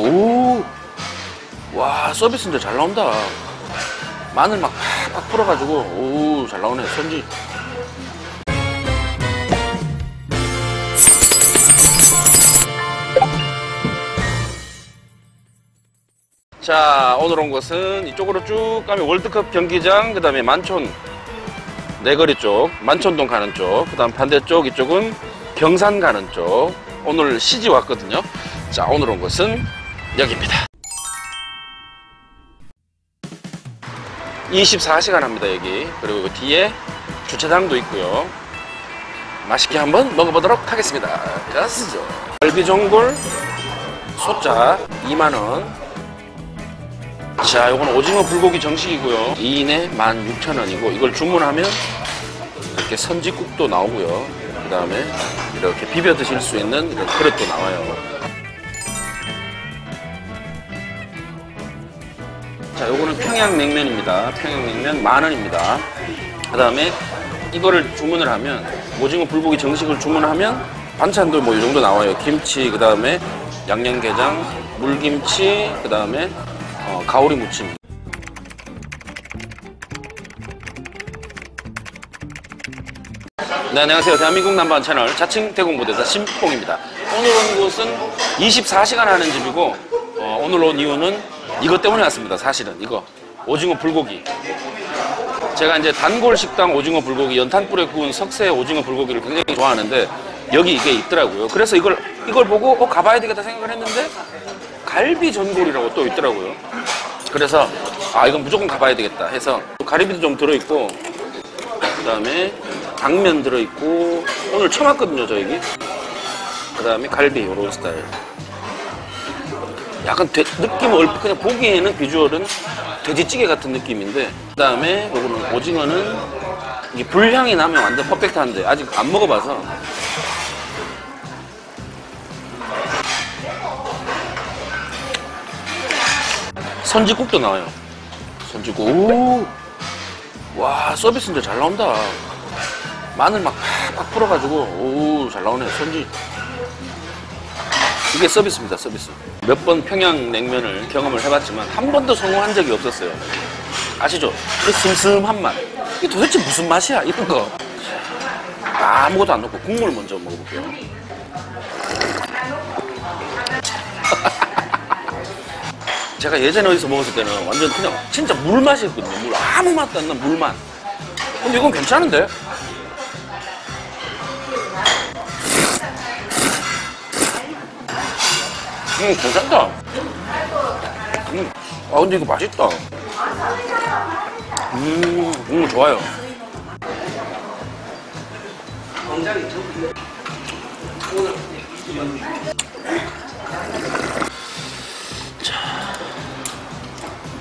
오. 와 서비스인데 잘 나온다. 마늘 막 팍팍 풀어가지고. 오 잘 나오네 손짓 자 오늘 온 곳은 이쪽으로 쭉 가면 월드컵 경기장 그 다음에 만촌 내거리 쪽 만촌동 가는 쪽그 다음 반대쪽 이쪽은 경산 가는 쪽. 오늘 시지 왔거든요 자 오늘 온 곳은 여기입니다 24시간 합니다 여기 그리고 그 뒤에 주차장도 있고요 맛있게 한번 먹어보도록 하겠습니다 가시죠 갈비전골 소자 2만원 자, 요건 오징어 불고기 정식이고요. 2인에 16,000원이고 이걸 주문하면 이렇게 선지국도 나오고요. 그 다음에 이렇게 비벼 드실 수 있는 이런 그릇도 나와요. 자, 요거는 평양냉면입니다. 평양냉면 만 원입니다. 그 다음에 이거를 주문을 하면 오징어 불고기 정식을 주문하면 반찬도 뭐 이 정도 나와요. 김치, 그 다음에 양념게장, 물김치, 그 다음에 어, 가오리 무침. 네, 안녕하세요. 대한민국 남반 채널 자칭 대공부대사 신봉입니다. 오늘 온 곳은 24시간 하는 집이고, 어, 오늘 온 이유는 이것 때문에 왔습니다. 사실은 이거 오징어 불고기. 제가 이제 단골 식당 오징어 불고기, 연탄불에 구운 석쇠 오징어 불고기를 굉장히 좋아하는데 여기 이게 있더라고요. 그래서 이걸 이걸 보고 어 가봐야 되겠다 생각을 했는데 갈비 전골이라고 또 있더라고요. 그래서 아 이건 무조건 가봐야 되겠다 해서 가리비도 좀 들어있고 그다음에 당면 들어있고 오늘 처음 왔거든요 저 여기. 그다음에 갈비 이런 스타일. 약간 돼- 느낌은 얼핏 그냥 보기에는 비주얼은 돼지찌개 같은 느낌인데 그다음에 요거는 오징어는 이게 불향이 나면 완전 퍼펙트한데 아직 안 먹어봐서 선지국도 나와요. 선지국. 오. 와, 서비스인데 잘 나온다. 마늘 막 팍팍 풀어가지고, 오, 잘 나오네. 선지. 이게 서비스입니다, 서비스. 몇 번 평양 냉면을 경험을 해봤지만, 한 번도 성공한 적이 없었어요. 아시죠? 이 슴슴한 맛. 이게 도대체 무슨 맛이야, 이런 거. 아무것도 안 넣고 국물 먼저 먹어볼게요. 제가 예전에 어디서 먹었을 때는 완전 그냥 진짜 물 맛이었거든요. 물 아무 맛도 안 나는 물맛. 근데 이건 괜찮은데? 음, 괜찮다. 음, 아 근데 이거 맛있다. 음, 국물 좋아요.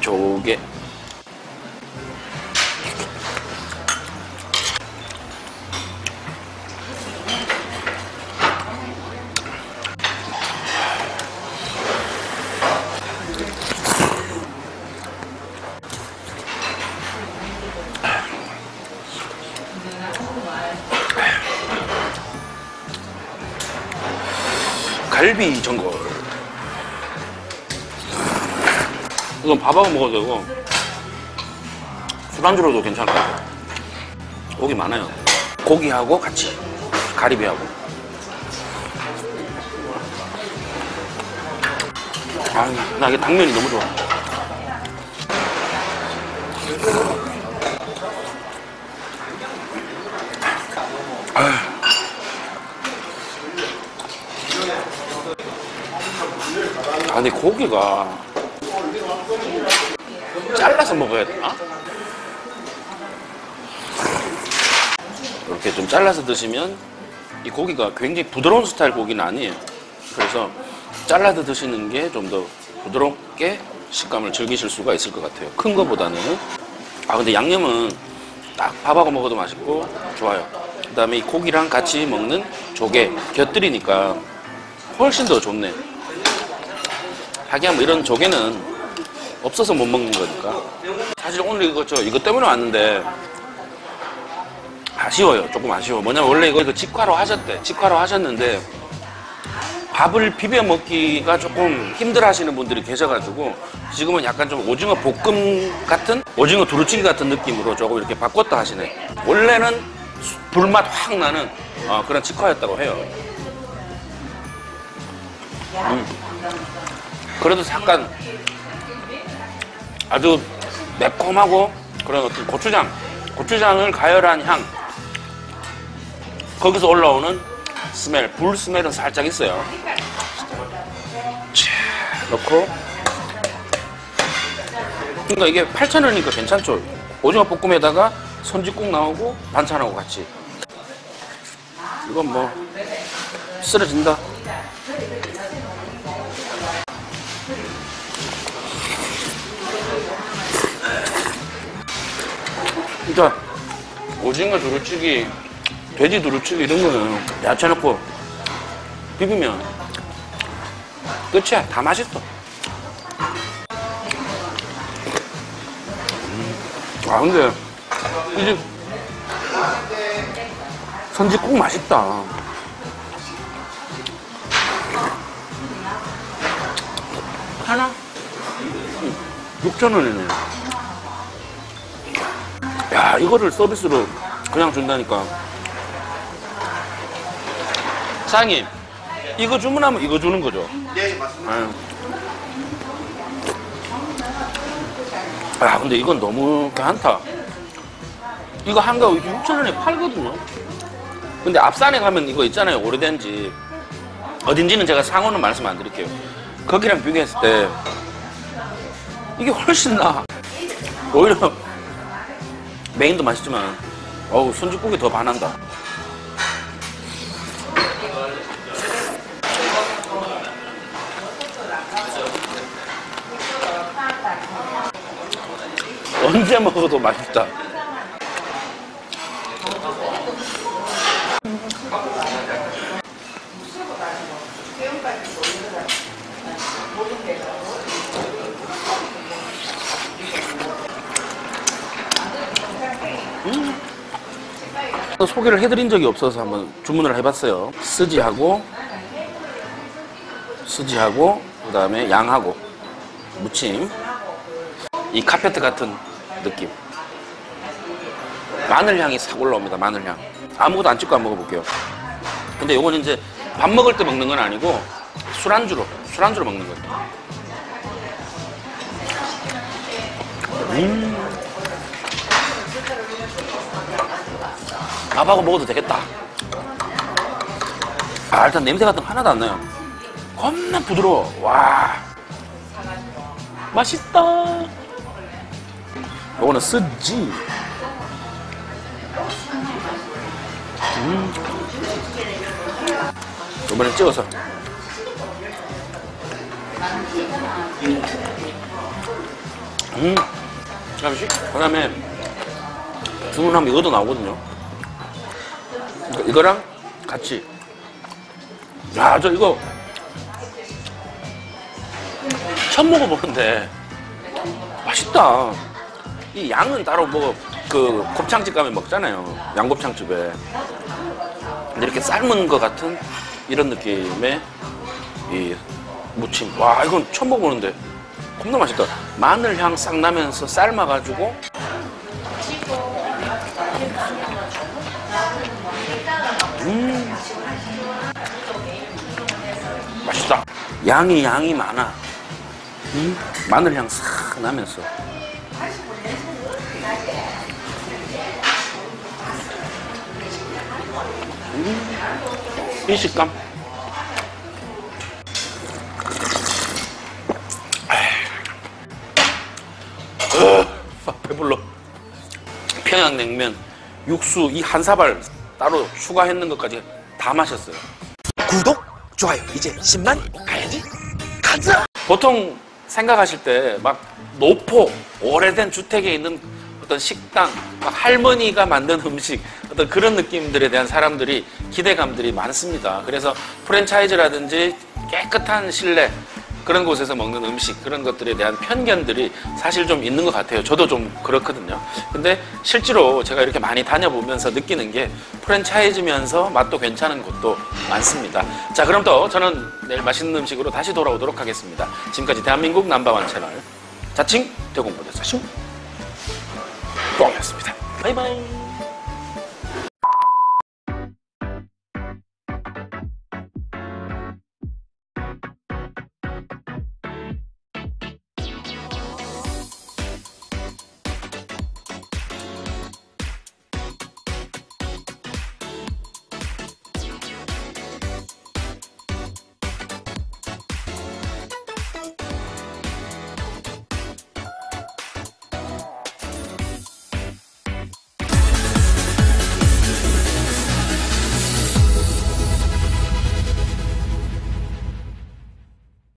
조개. 갈비 전골. 이건 밥하고 먹어도 되고 술안주로도 괜찮을 것 같아요. 고기 많아요. 고기하고 같이 가리비하고. 아, 나 이게 당면이 너무 좋아. 근데 고기가 잘라서 먹어야 되나? 이렇게 좀 잘라서 드시면 이 고기가 굉장히 부드러운 스타일 고기는 아니에요. 그래서 잘라서 드시는 게 좀 더 부드럽게 식감을 즐기실 수가 있을 것 같아요. 큰 거보다는. 아, 근데 양념은 딱 밥하고 먹어도 맛있고 좋아요. 그 다음에 이 고기랑 같이 먹는 조개, 곁들이니까 훨씬 더 좋네. 하기야 뭐 이런 조개는 없어서 못 먹는 거니까. 사실 오늘 이거 저 이거 때문에 왔는데 아쉬워요. 조금 아쉬워. 뭐냐면 원래 이거 이거 직화로 하셨대. 직화로 하셨는데 밥을 비벼 먹기가 조금 힘들어 하시는 분들이 계셔가지고 지금은 약간 좀 오징어 볶음 같은 오징어 두루치기 같은 느낌으로 조금 이렇게 바꿨다 하시네. 원래는 수- 불맛 확 나는 어, 그런 직화였다고 해요. 음. 그래도 잠깐 아주 매콤하고 그런 어떤 고추장, 고추장을 가열한 향. 거기서 올라오는 스멜, 불 스멜은 살짝 있어요. 차, 넣고. 그러니까 이게 8,000원이니까 괜찮죠. 오징어 볶음에다가 선지국 나오고 반찬하고 같이. 이건 뭐 쓰러진다. 그러니까 오징어 두루치기, 돼지 두루치기 이런 거는 야채 넣고 비비면 끝이야. 다 맛있어. 음. 아 근데 이 집 선지국 맛있다. 하나? 6,000원이네. 야, 이거를 서비스로 그냥 준다니까. 사장님, 이거 주문하면 이거 주는 거죠? 네, 맞습니다. 아, 근데 이건 너무 괜찮다. 이거 한가 6,000원에 팔거든요. 근데 앞산에 가면 이거 있잖아요. 오래된 집. 어딘지는 제가 상호는 말씀 안 드릴게요. 거기랑 비교했을 때 이게 훨씬 나. 오히려 메인도 맛있지만 어우 손짓국이 더 반한다. 언제 먹어도 맛있다. 소개를 해드린 적이 없어서 한번 주문을 해봤어요. 스지하고 스지하고 그 다음에 양하고 무침 이 카페트 같은 느낌. 마늘 향이 싹 올라옵니다. 마늘 향. 아무것도 안 찍고 한번 먹어볼게요. 근데 요거는 이제 밥 먹을 때 먹는 건 아니고 술안주로 술안주로 먹는 거예요. 음. 밥하고 먹어도 되겠다. 아, 일단 냄새 같은 거 하나도 안 나요. 겁나 부드러워. 와. 맛있다. 요거는 쓰지. 음. 이번엔 찍어서. 음. 잠시. 그 다음에 주문하면 이것도 나오거든요. 이거- 이거랑 같이. 야, 저 이거 처음 먹어보는데 맛있다. 이 양은 따로 뭐 그 곱창집 가면 먹잖아요. 양곱창집에. 근데 이렇게 삶은 것 같은 이런 느낌의 이 무침. 와, 이건 처음 먹어보는데 겁나 맛있다. 마늘 향 싹 나면서 삶아가지고 양이 양이 많아. 음, 마늘 향 싹 나면서. 음, 이 식감. 아, 배불러. 평양냉면, 육수 이 한 사발 따로 추가했는 것까지 다 마셨어요. 구독, 좋아요. 이제 10만 가야지. 가자. 보통 생각하실 때 막 노포 오래된 주택에 있는 어떤 식당 막 할머니가 만든 음식 어떤 그런 느낌들에 대한 사람들이 기대감들이 많습니다. 그래서 프랜차이즈라든지 깨끗한 실내 그런 곳에서 먹는 음식 그런 것들에 대한 편견들이 사실 좀 있는 것 같아요. 저도 좀 그렇거든요. 근데 실제로 제가 이렇게 많이 다녀보면서 느끼는 게 프랜차이즈면서 맛도 괜찮은 곳도 많습니다. 자, 그럼 또 저는 내일 맛있는 음식으로 다시 돌아오도록 하겠습니다. 지금까지 대한민국 남바원 채널 자칭 대공보대사 심뽕이었습니다. 바이바이.